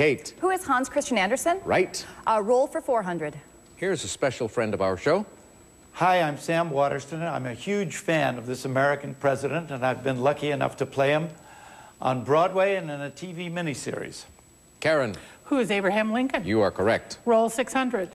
Kate. Who is Hans Christian Andersen? Right. Uh, roll for 400. Here's a special friend of our show. Hi, I'm Sam Waterston. I'm a huge fan of this American president, and I've been lucky enough to play him on Broadway and in a TV miniseries. Karen, Who is Abraham Lincoln? you are correct. Roll 600.